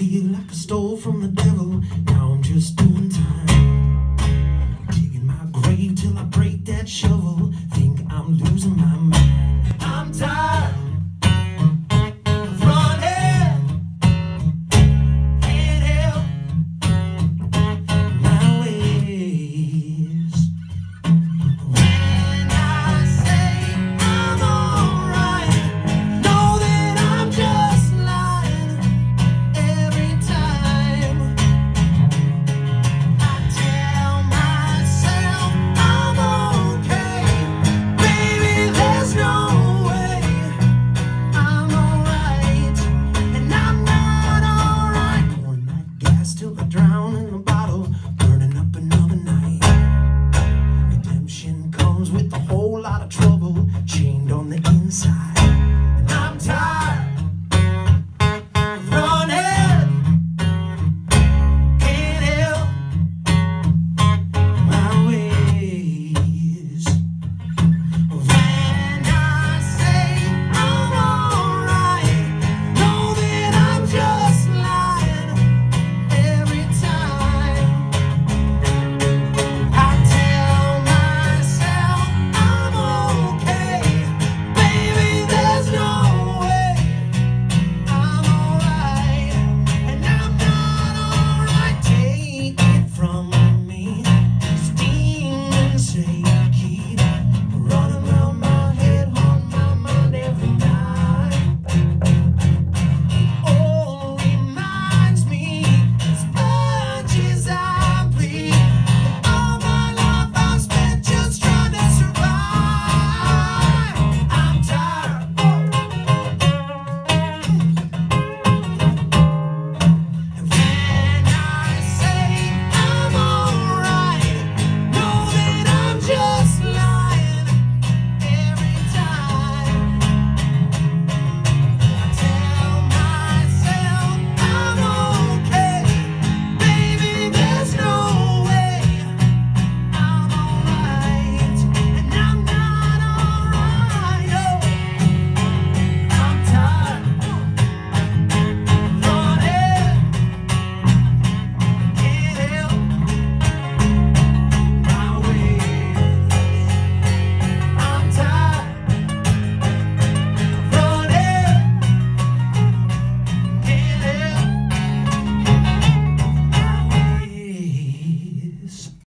feel like I stole from the devil. Now I'm just doing time. Digging my grave till I break that shovel.